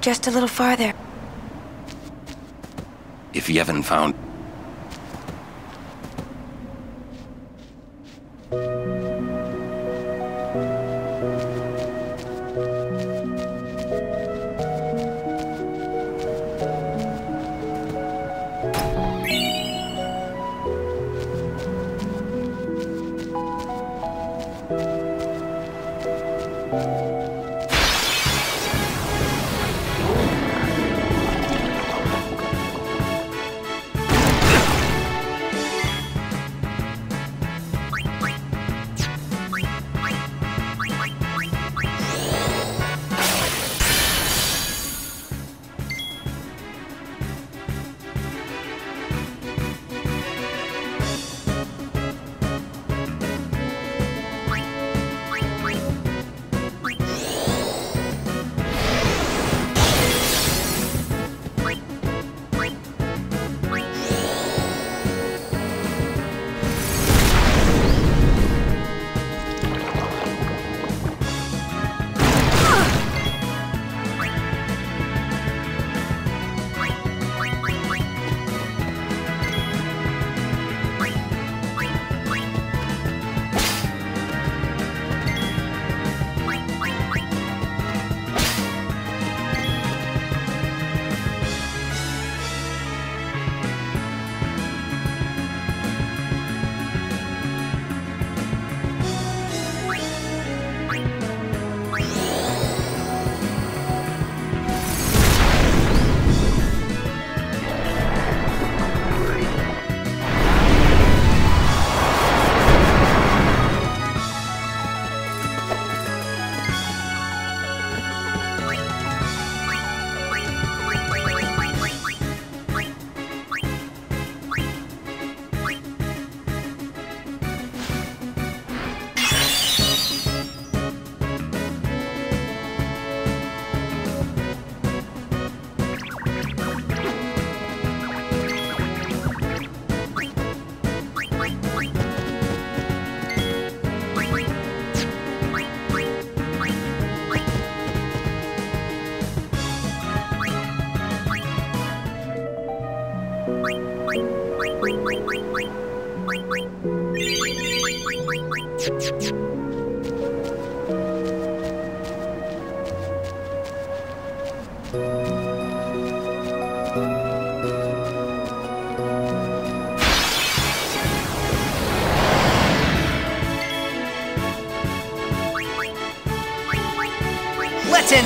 Just a little farther. If you haven't found...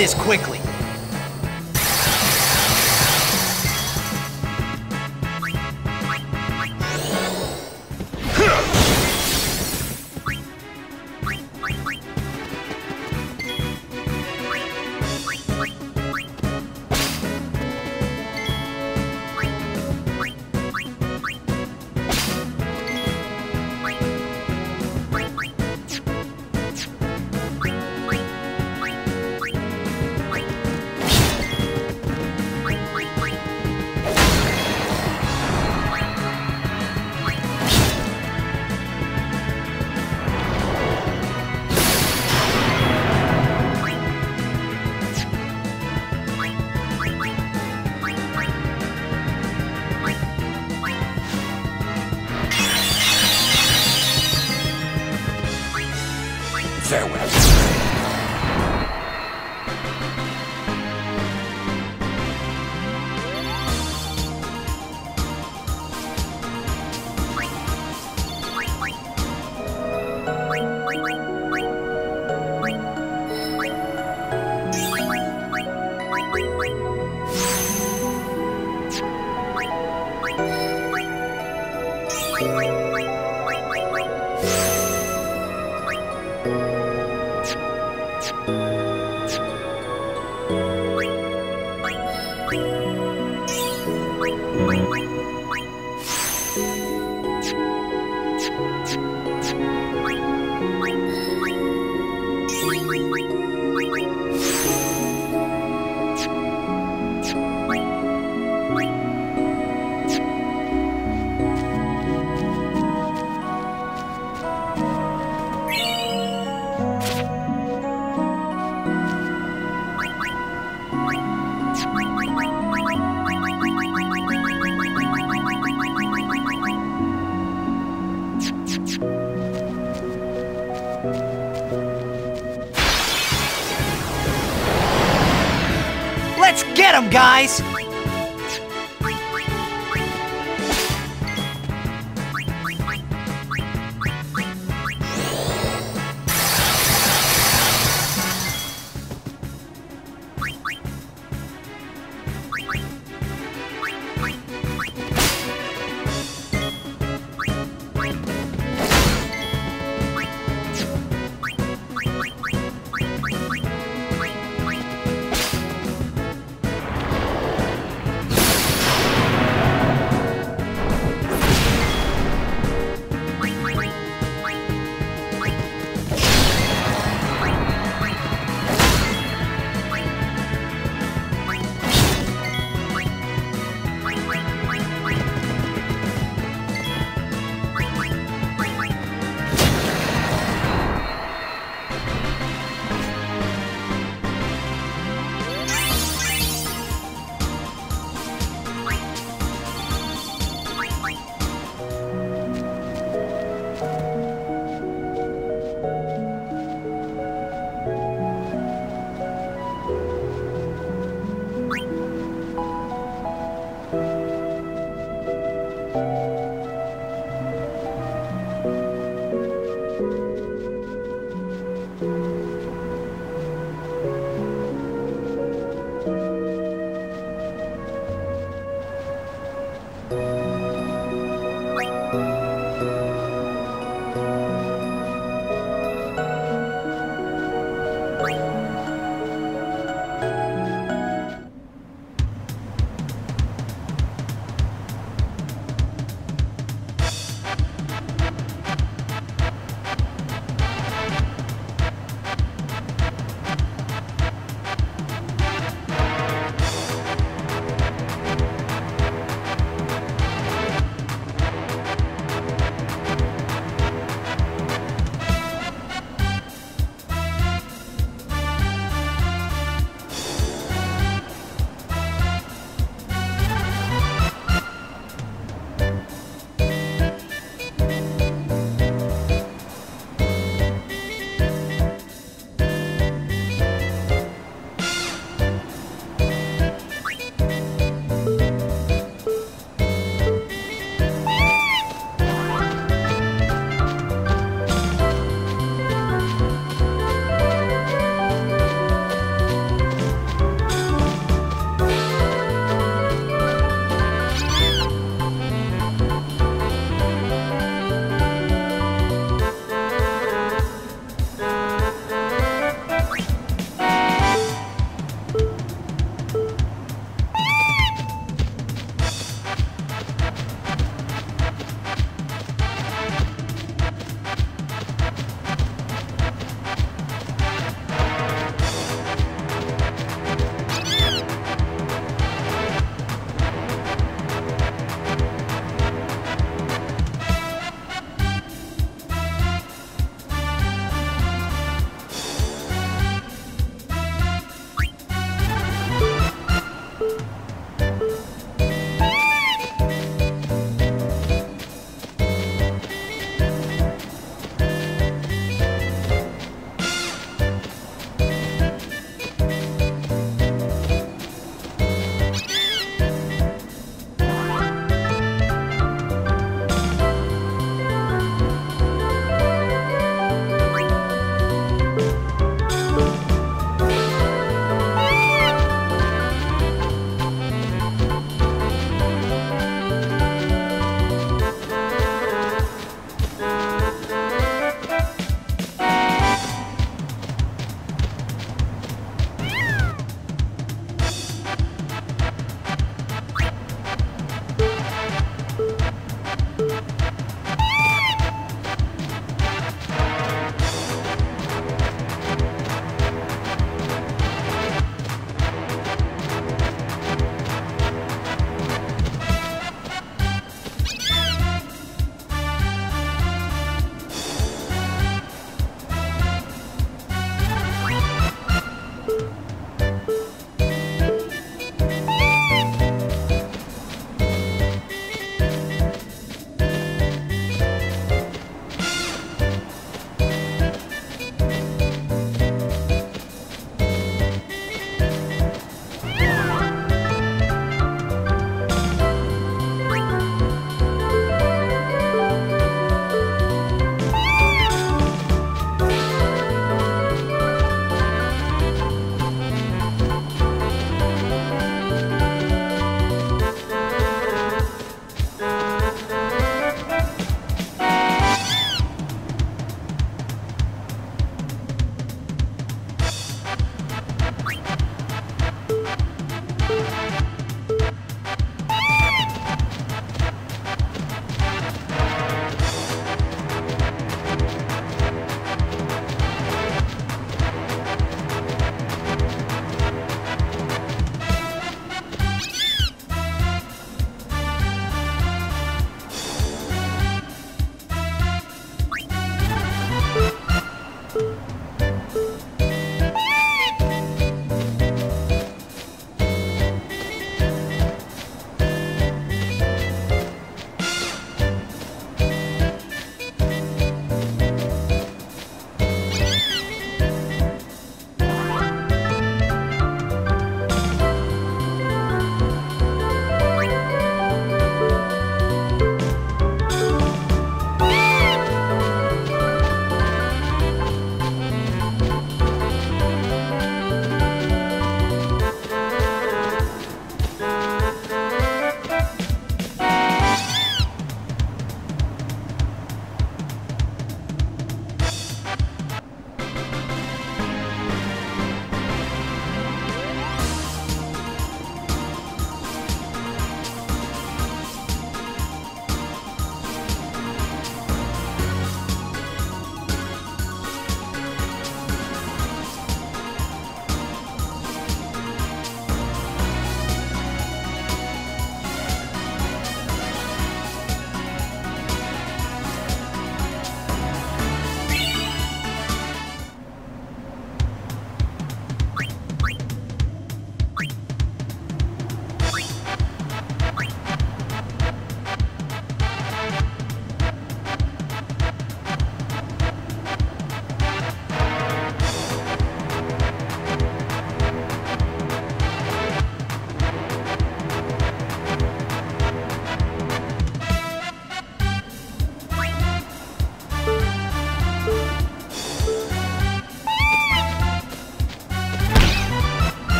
this quickly.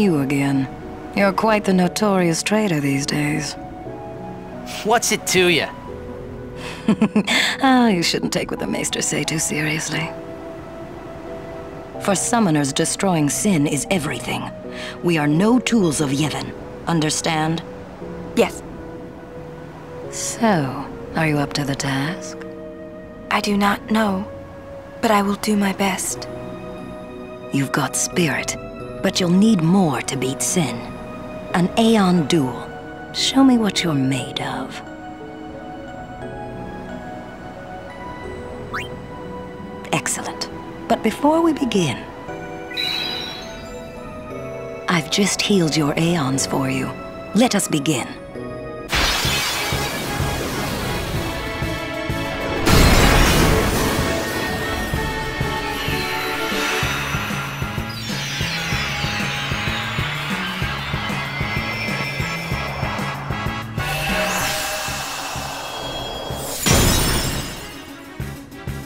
You again. You're quite the notorious traitor these days. What's it to you? Ah, you shouldn't take what the Maester say too seriously. For summoners, destroying sin is everything. We are no tools of Yevon. Understand? Yes, So, are you up to the task? I do not know, but I will do my best. You've got spirit, but you'll need more to beat sin. An Aeon duel. Show me what you're made of. Excellent. But before we begin, I've just healed your Aeons for you. Let us begin.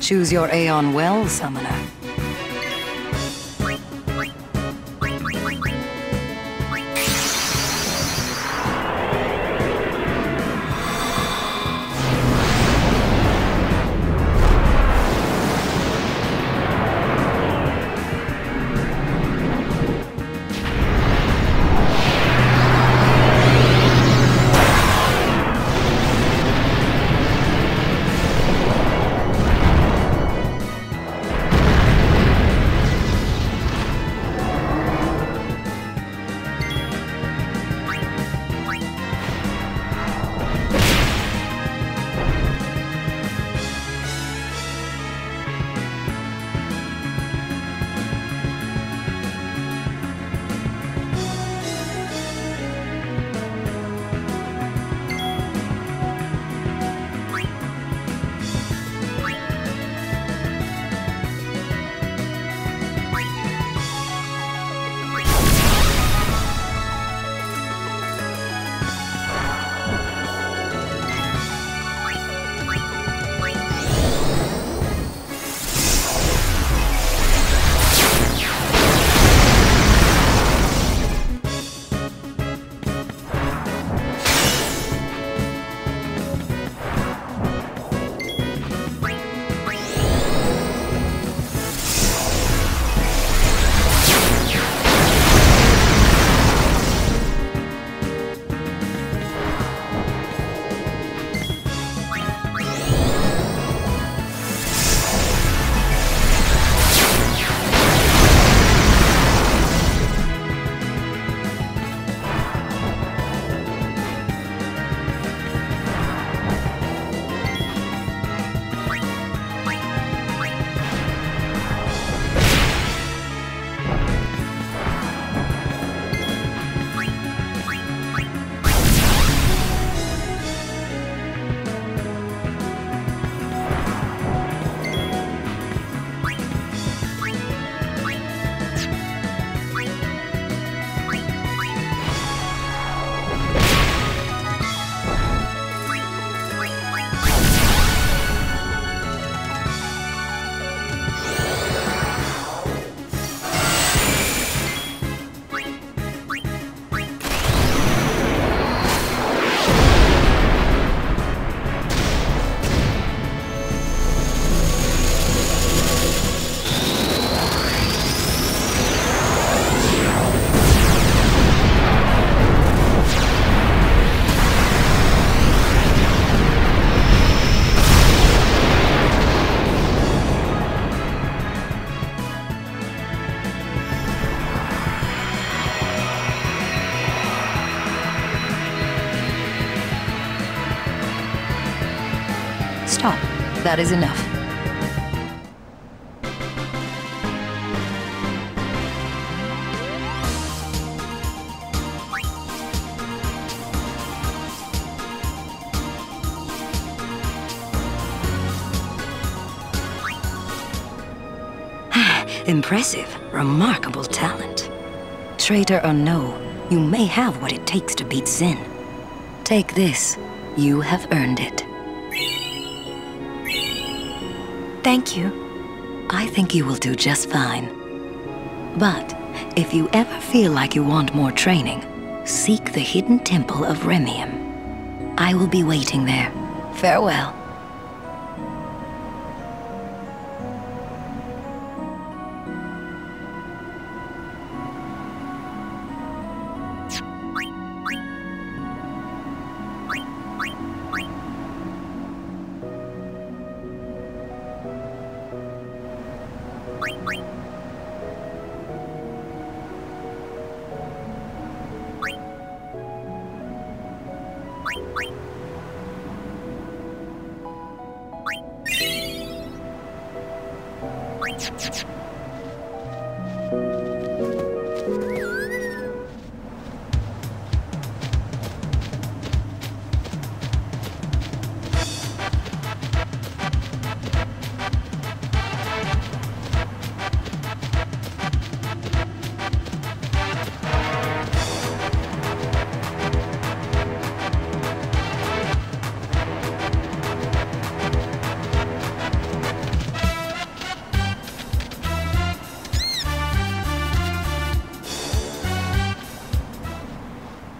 Choose your Aeon well, Summoner. That is enough. Impressive. Remarkable talent. Traitor or no, you may have what it takes to beat Sin. Take this. You have earned it. Thank you. I think you will do just fine. But If you ever feel like you want more training, seek the hidden temple of Remiem. I will be waiting there. Farewell.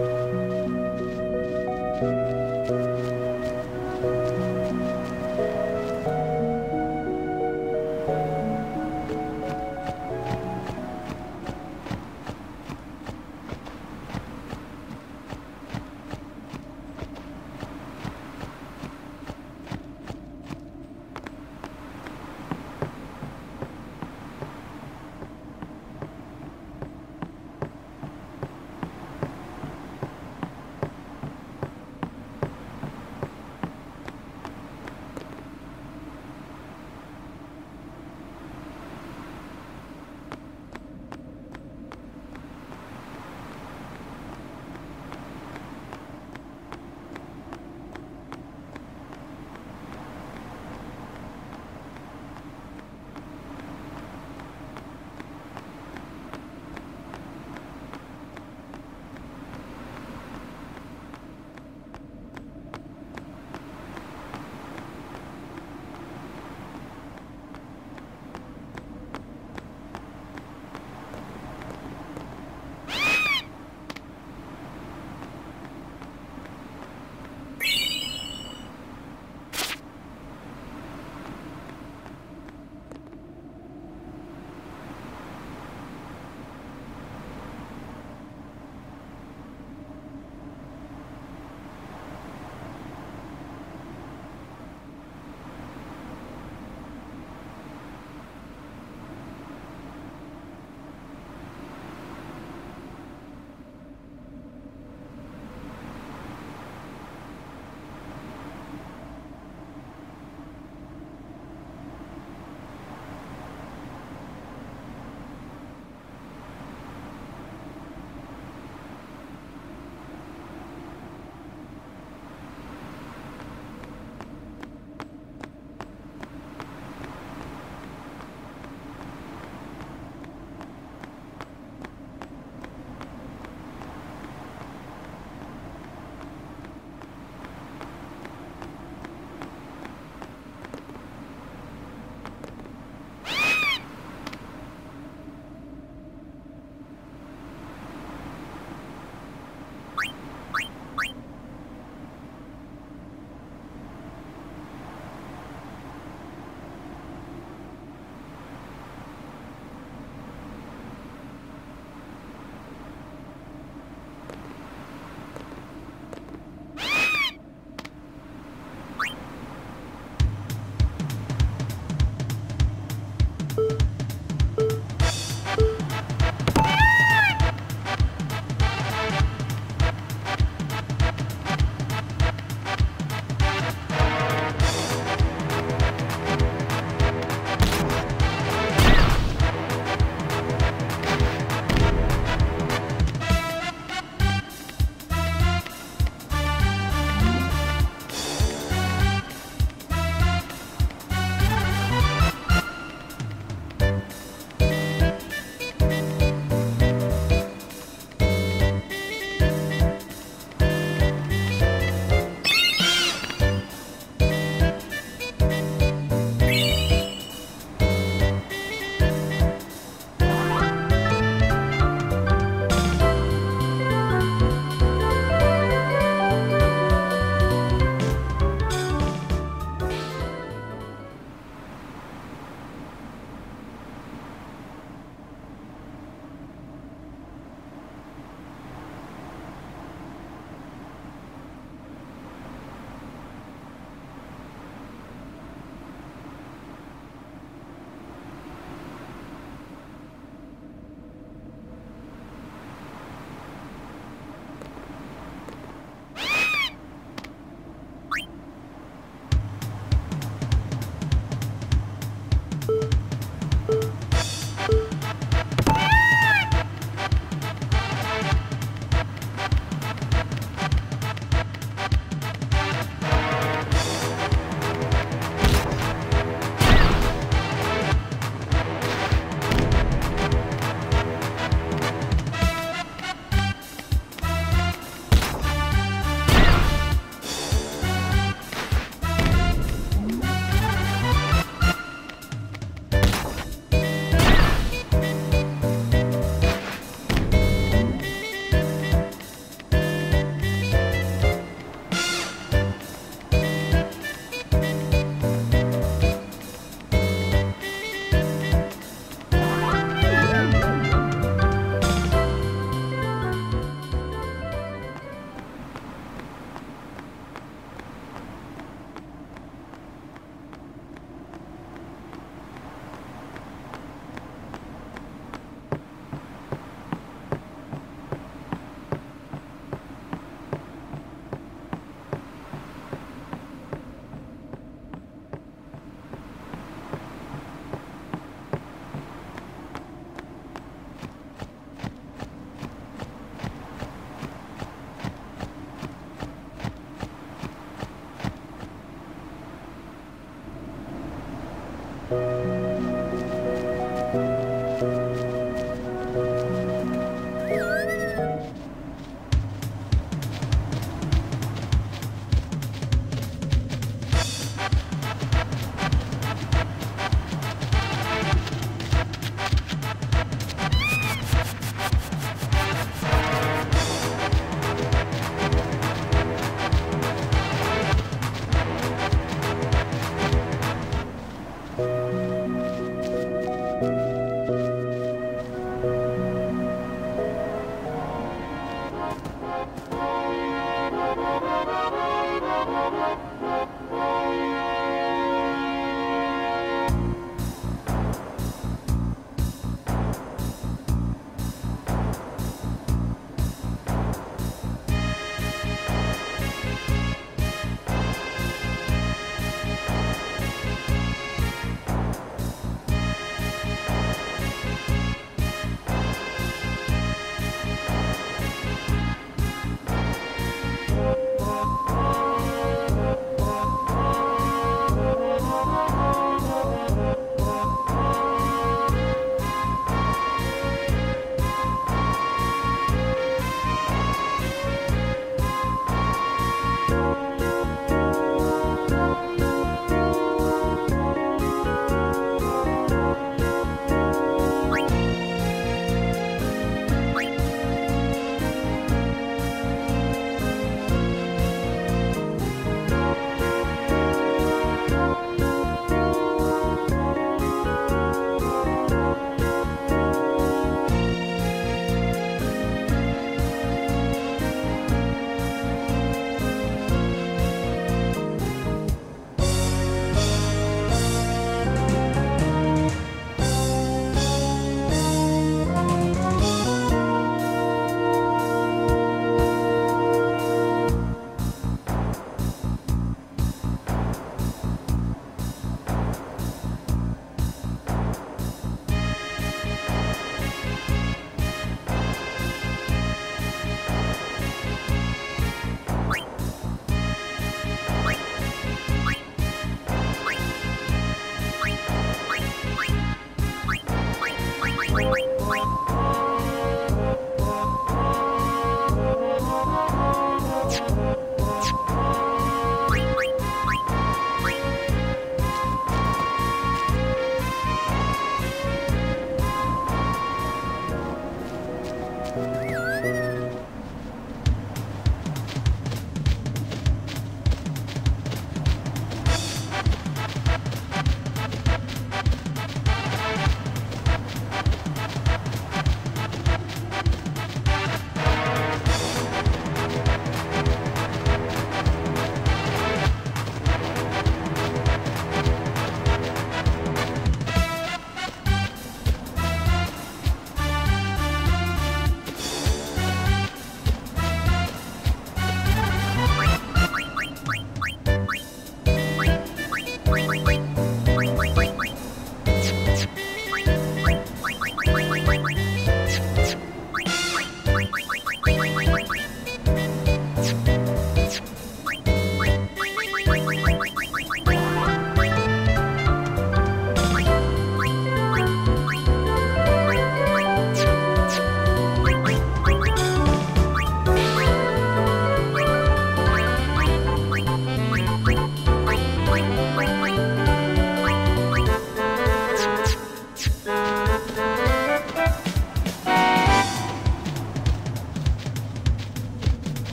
了。